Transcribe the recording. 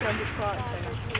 Trying to